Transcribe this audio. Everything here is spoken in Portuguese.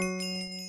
Música